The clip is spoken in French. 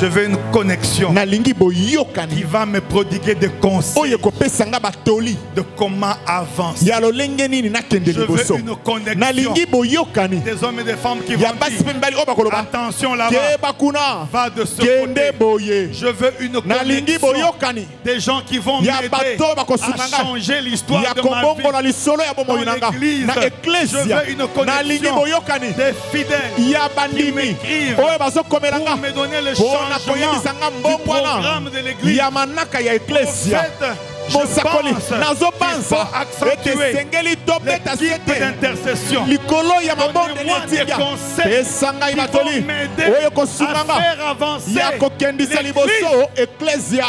Je veux une connexion qui va me prodiguer des conseils de comment avancer. Je veux une connexion des hommes et des femmes qui vont dire attention là-bas, va de ce côté. Je veux une connexion des gens qui vont m'aider à changer l'histoire de ma vie. Dans l'église, je veux une connexion Des fidèles bandimi. m'écrivent pour me donner le mpona wana koyebisa nga mbongo wana. ya manaka ya eklesia mosakoli nazopanza. ete esengeli tobeta siete likolo ya mabondeli etinga pesa ngai batoli oyo kosunganga ya kokendisa liboso eklesia